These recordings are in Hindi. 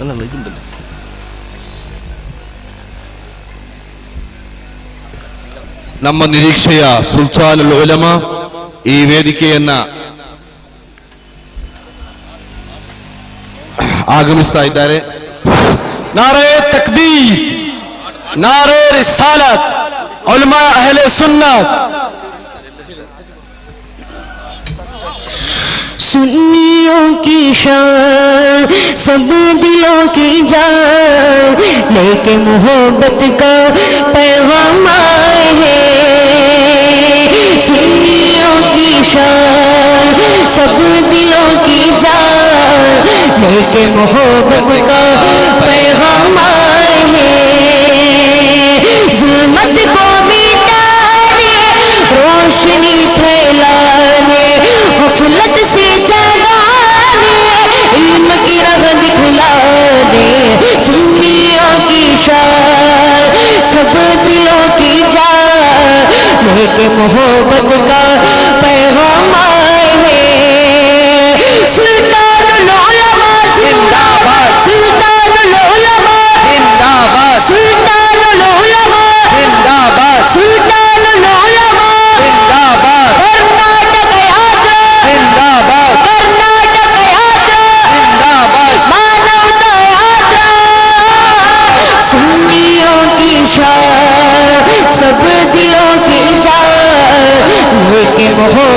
അല്ല വിളിക്കുന്നുണ്ടല്ലോ ನಮ್ಮ ನಿರೀಕ್ಷೆಯ ಸುಲ್ತಾನುಲ್ ಉಲಮ ಈ ವೇದಿಕೆಯನ್ನ ಆಗಮಿಸ್ತಾ ಇದ್ದಾರೆ ನಾರೇ ತಕ್ಬೀರ್ ನಾರೇ ರಿಸಾಲತ್ ಉಲಮಾ ಅಹ್ಲೆ ಸುನ್ನತ್ सुन्नियों की शान, सब दिलों की जान। लेके मोहब्बत का पैगाम आए है। सुन्नियों की शान, सब दिलों की जान। लेके मोहब्बत का है कि मोहब्बत का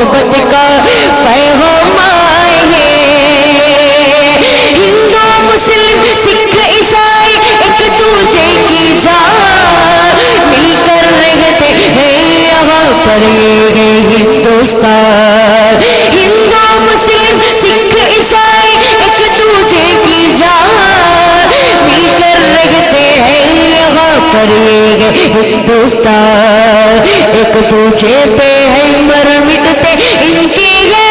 मोहब्बत का पैगामा है। हिंदू, मुस्लिम, सिख, ईसाई एक दूजे की जान मिलकर रहते हैं, यहाँ पर ये हिंदुस्तान हिंदू, मुस्लिम, सिख, ईसाई एक दूजे की जान मिलकर रहते हैं, यहाँ पर हिंदुस्तान एक दूजे पे है मर मिटते इनकी ये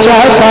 加一。